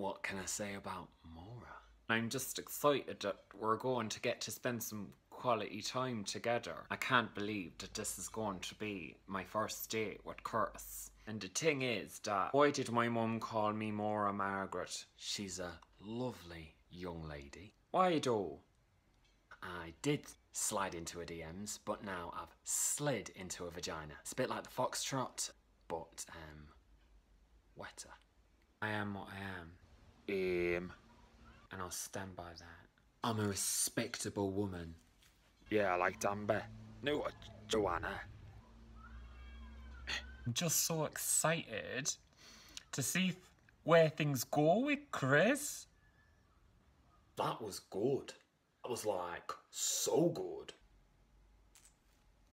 what can I say about Maura? I'm just excited that we're going to get to spend some quality time together. I can't believe that this is going to be my first date with Curtis. And the thing is that why did my mum call me Maura Margaret? She's a lovely young lady. Why do? I did slide into her DMs, but now I've slid into a vagina. It's a bit like the foxtrot, but um, wetter. I am what I am. And I'll stand by that. I'm a respectable woman. Yeah, i like Amber. No, Joanna. I'm just so excited to see where things go with Chris. That was good. That was like so good.